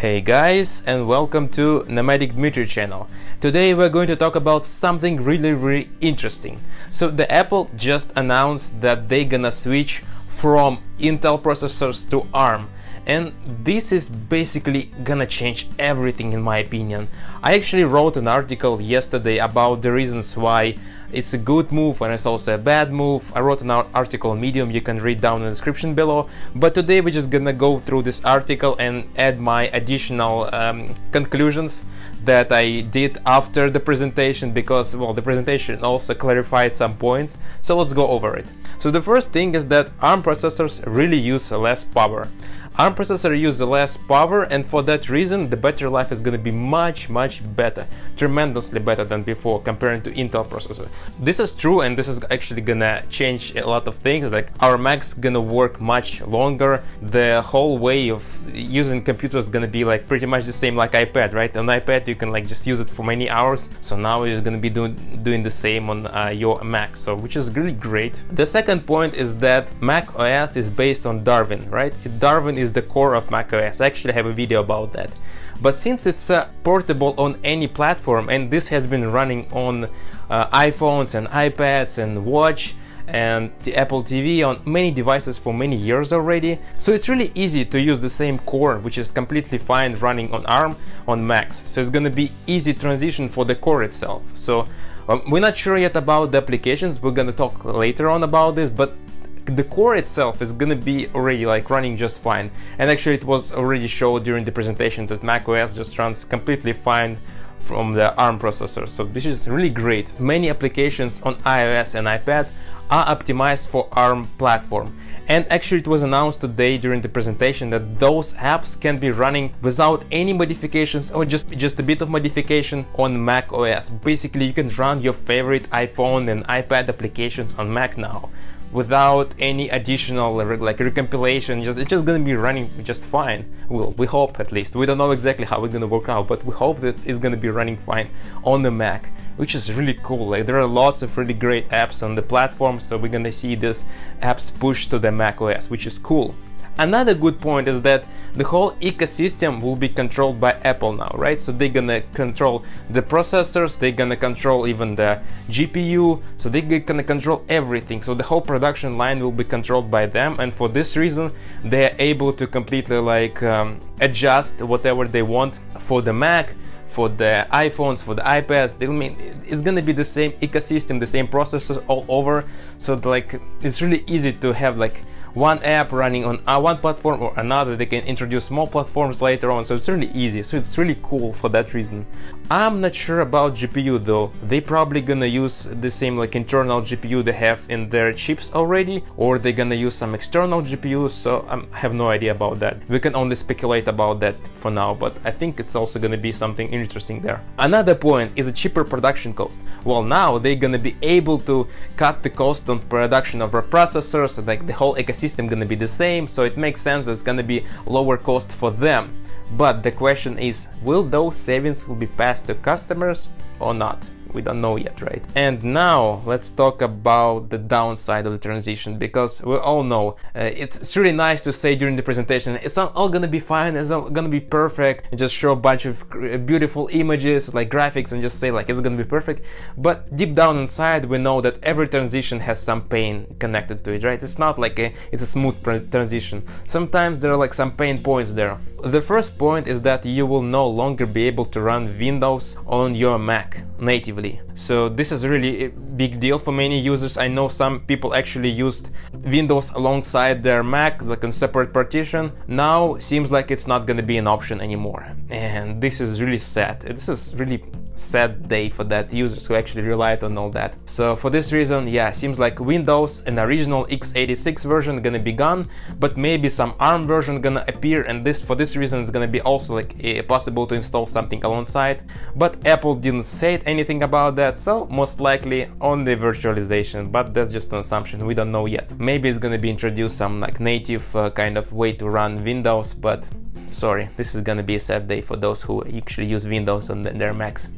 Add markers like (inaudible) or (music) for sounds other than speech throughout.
Hey guys and welcome to Nomadic Dmitry channel. Today we're going to talk about something really really interesting. So the Apple just announced that they're gonna switch from Intel processors to ARM and this is basically gonna change everything in my opinion. I actually wrote an article yesterday about the reasons why it's a good move and it's also a bad move. I wrote an article on Medium, you can read down in the description below. But today we're just gonna go through this article and add my additional um, conclusions that I did after the presentation because, well, the presentation also clarified some points. So let's go over it. So the first thing is that ARM processors really use less power. ARM processor uses less power and for that reason the battery life is going to be much much better, tremendously better than before comparing to Intel processor. This is true and this is actually gonna change a lot of things like our Mac's gonna work much longer, the whole way of using computers gonna be like pretty much the same like iPad, right? On iPad you can like just use it for many hours, so now you're gonna be doing, doing the same on uh, your Mac, so which is really great. The second point is that Mac OS is based on Darwin, right? Darwin is the core of macOS. I actually have a video about that. But since it's uh, portable on any platform and this has been running on uh, iPhones and iPads and watch and the Apple TV on many devices for many years already. So it's really easy to use the same core, which is completely fine running on ARM on Macs. So it's gonna be easy transition for the core itself. So um, we're not sure yet about the applications, we're gonna talk later on about this, but the core itself is gonna be already like running just fine. And actually it was already showed during the presentation that macOS just runs completely fine from the ARM processor. So this is really great. Many applications on iOS and iPad are optimized for ARM platform. And actually it was announced today during the presentation that those apps can be running without any modifications or just just a bit of modification on Mac OS. Basically you can run your favorite iPhone and iPad applications on Mac now without any additional like recompilation just it's just gonna be running just fine. Well we hope at least. We don't know exactly how it's gonna work out but we hope that it's gonna be running fine on the mac which is really cool. Like there are lots of really great apps on the platform so we're gonna see these apps push to the mac os which is cool Another good point is that the whole ecosystem will be controlled by Apple now, right? So they're gonna control the processors, they're gonna control even the GPU, so they're gonna control everything. So the whole production line will be controlled by them, and for this reason, they're able to completely like um, adjust whatever they want for the Mac, for the iPhones, for the iPads, they mean it's gonna be the same ecosystem, the same processors all over. So like it's really easy to have like one app running on uh, one platform or another. They can introduce more platforms later on, so it's really easy. So it's really cool for that reason. I'm not sure about GPU though. They probably gonna use the same like internal GPU they have in their chips already, or they're gonna use some external GPU. So I have no idea about that. We can only speculate about that for now, but I think it's also gonna be something interesting there. Another point is a cheaper production cost. Well, now they're gonna be able to cut the cost on production of processors, like the whole ecosystem system gonna be the same, so it makes sense that it's gonna be lower cost for them. But the question is, will those savings will be passed to customers or not? We don't know yet, right? And now let's talk about the downside of the transition because we all know uh, it's, really nice to say during the presentation it's not all gonna be fine, it's not gonna be perfect, and just show a bunch of beautiful images like graphics and just say like it's gonna be perfect. But deep down inside, we know that every transition has some pain connected to it, right? It's not like a, it's a smooth transition. Sometimes there are like some pain points there. The first point is that you will no longer be able to run Windows on your Mac natively. So this is really big deal for many users. I know some people actually used Windows alongside their Mac, like a separate partition. Now seems like it's not gonna be an option anymore. And this is really sad. This is really sad day for that users who actually relied on all that. So for this reason, yeah, seems like Windows and original x86 version gonna be gone, but maybe some ARM version gonna appear and this for this reason it's gonna be also like uh, possible to install something alongside. But Apple didn't say anything about that, so most likely only virtualization, but that's just an assumption, we don't know yet. Maybe it's gonna be introduced some like native uh, kind of way to run Windows, but sorry, this is gonna be a sad day for those who actually use Windows on their Macs.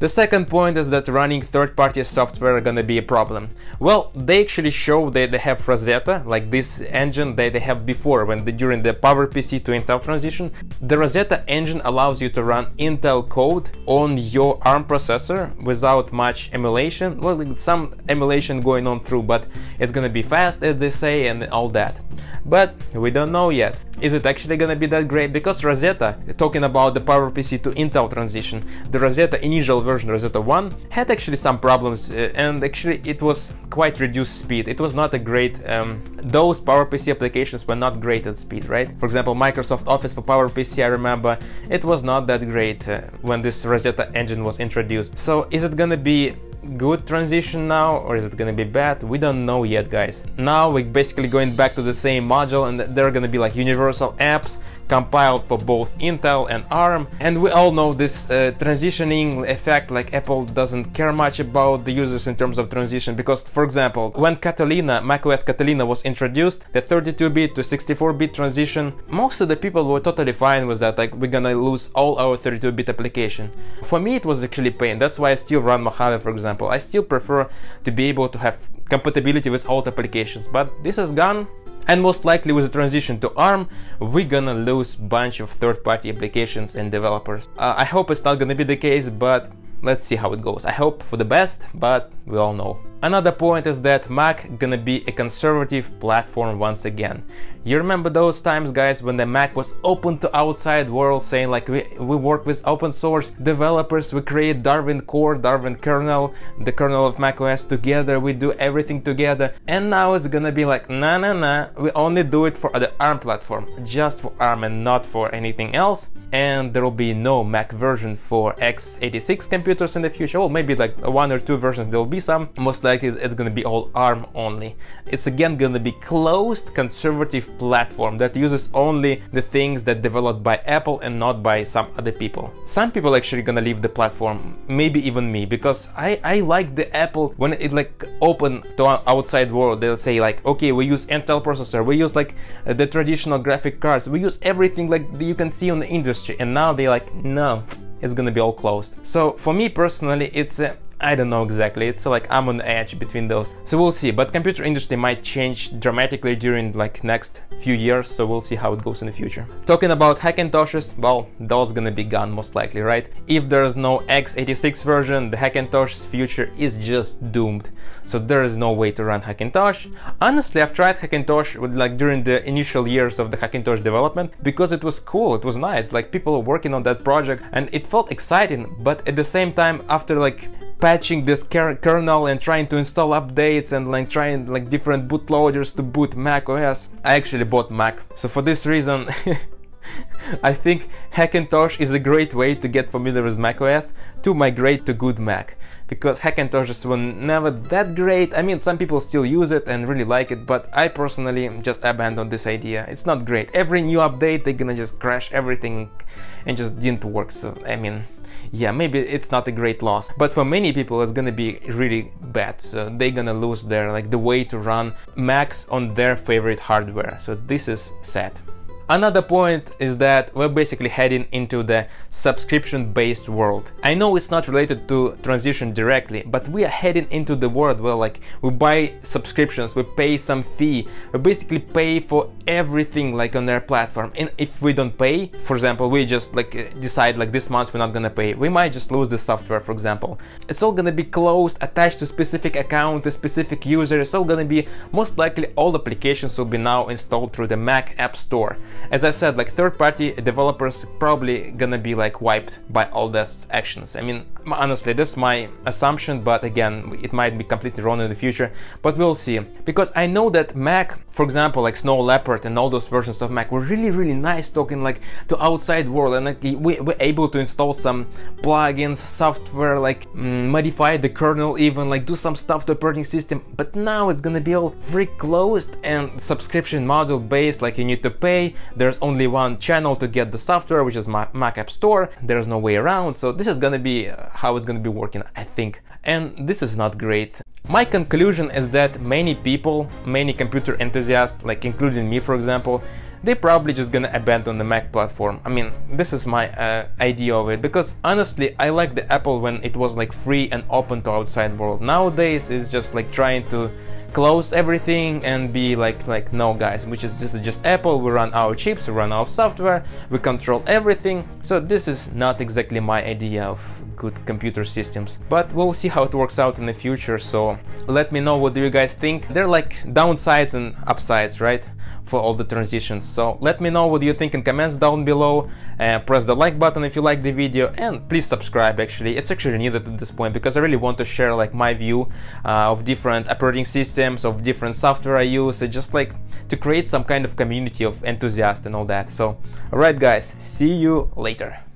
The second point is that running third-party software are gonna be a problem. Well, they actually show that they have Rosetta, like this engine that they have before when during the PowerPC to Intel transition. The Rosetta engine allows you to run Intel code on your ARM processor without much emulation. Well, some emulation going on through, but it's gonna be fast as they say and all that but we don't know yet. Is it actually gonna be that great? Because Rosetta, talking about the PowerPC to Intel transition, the Rosetta initial version, Rosetta 1, had actually some problems uh, and actually it was quite reduced speed. It was not a great, um, those PowerPC applications were not great at speed, right? For example, Microsoft Office for PowerPC, I remember, it was not that great uh, when this Rosetta engine was introduced. So is it gonna be good transition now or is it gonna be bad? We don't know yet guys. Now we're basically going back to the same module and they're gonna be like universal apps compiled for both Intel and ARM. And we all know this uh, transitioning effect, like Apple doesn't care much about the users in terms of transition because, for example, when Catalina, macOS Catalina was introduced, the 32-bit to 64-bit transition, most of the people were totally fine with that, like we're gonna lose all our 32-bit application. For me, it was actually pain. That's why I still run Mojave, for example. I still prefer to be able to have compatibility with old applications, but this is gone and most likely with the transition to ARM, we're gonna lose bunch of third-party applications and developers. Uh, I hope it's not gonna be the case, but let's see how it goes. I hope for the best, but we all know. Another point is that Mac gonna be a conservative platform once again. You remember those times guys when the Mac was open to outside world saying like we, we work with open source developers, we create Darwin core, Darwin kernel, the kernel of Mac OS together, we do everything together. And now it's gonna be like nah nah nah, we only do it for the ARM platform, just for ARM and not for anything else. And there will be no Mac version for x86 computers in the future, well maybe like one or two versions there will be some, most it's gonna be all ARM only. It's again gonna be closed conservative platform that uses only the things that developed by Apple and not by some other people. Some people actually gonna leave the platform, maybe even me, because I, I like the Apple when it like open to outside world. They'll say like, okay, we use Intel processor, we use like uh, the traditional graphic cards, we use everything like you can see on the industry, and now they like, no, it's gonna be all closed. So for me personally, it's a I don't know exactly, it's like I'm on the edge between those. So we'll see, but computer industry might change dramatically during like next few years, so we'll see how it goes in the future. Talking about Hackintoshes, well, those gonna be gone most likely, right? If there's no x86 version, the Hackintosh's future is just doomed. So there is no way to run Hackintosh. Honestly, I've tried Hackintosh with like during the initial years of the Hackintosh development because it was cool, it was nice, like people were working on that project and it felt exciting, but at the same time, after like patching this kernel and trying to install updates and like trying like different bootloaders to boot Mac OS. I actually bought Mac. So for this reason, (laughs) I think Hackintosh is a great way to get familiar with macOS to migrate to good Mac because Hackintoshes were never that great. I mean, some people still use it and really like it, but I personally just abandoned this idea. It's not great. Every new update, they're gonna just crash everything and just didn't work. So, I mean, yeah, maybe it's not a great loss, but for many people it's gonna be really bad. So they're gonna lose their like the way to run Macs on their favorite hardware. So this is sad. Another point is that we're basically heading into the subscription-based world. I know it's not related to transition directly, but we are heading into the world where like we buy subscriptions, we pay some fee, we basically pay for everything like on their platform. And if we don't pay, for example, we just like decide like this month we're not gonna pay, we might just lose the software, for example. It's all gonna be closed, attached to specific account, a specific user. It's all gonna be most likely all applications will be now installed through the Mac App Store. As I said, like third-party developers probably gonna be like wiped by all these actions. I mean, honestly, this is my assumption, but again, it might be completely wrong in the future, but we'll see. Because I know that Mac, for example, like Snow Leopard and all those versions of Mac were really, really nice talking like to outside world and like we were able to install some plugins, software, like mm, modify the kernel even, like do some stuff to operating system, but now it's gonna be all free closed and subscription model based, like you need to pay, there's only one channel to get the software, which is Mac App Store, there's no way around, so this is gonna be uh, how it's gonna be working, I think. And this is not great. My conclusion is that many people, many computer enthusiasts, like including me for example, they probably just gonna abandon the Mac platform. I mean, this is my uh, idea of it because honestly, I like the Apple when it was like free and open to outside world. Nowadays, it's just like trying to close everything and be like like no guys which is this is just apple. We run our chips we run our software we control everything. So this is not exactly my idea of good computer systems but we'll see how it works out in the future. So let me know what do you guys think. They're like downsides and upsides right for all the transitions. So let me know what you think in comments down below, uh, press the like button if you like the video and please subscribe actually, it's actually needed at this point because I really want to share like my view uh, of different operating systems, of different software I use, just like to create some kind of community of enthusiasts and all that. So alright guys, see you later.